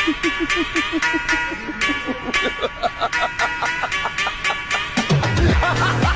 ハハハハ